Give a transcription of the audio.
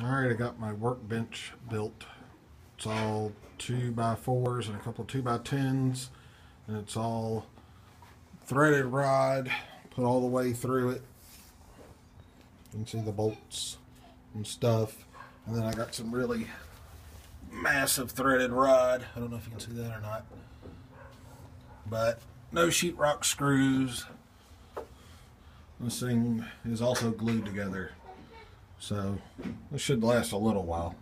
Alright, I got my workbench built. It's all two by fours and a couple two by tens. And it's all threaded rod, put all the way through it. You can see the bolts and stuff. And then I got some really massive threaded rod. I don't know if you can see that or not. But no sheetrock screws. This thing is also glued together. So this should last a little while.